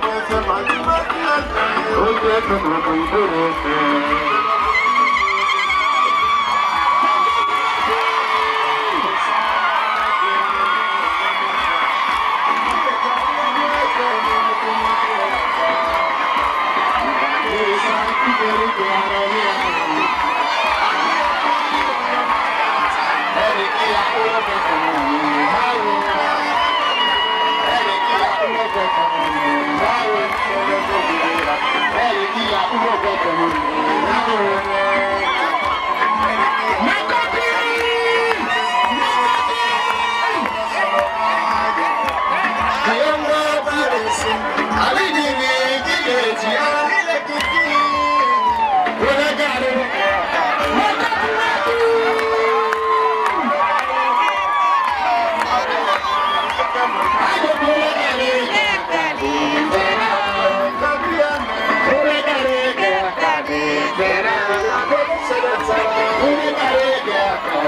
마지막 이야기 언제든 모두 그렇게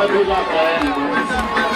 quadrilha pra ela.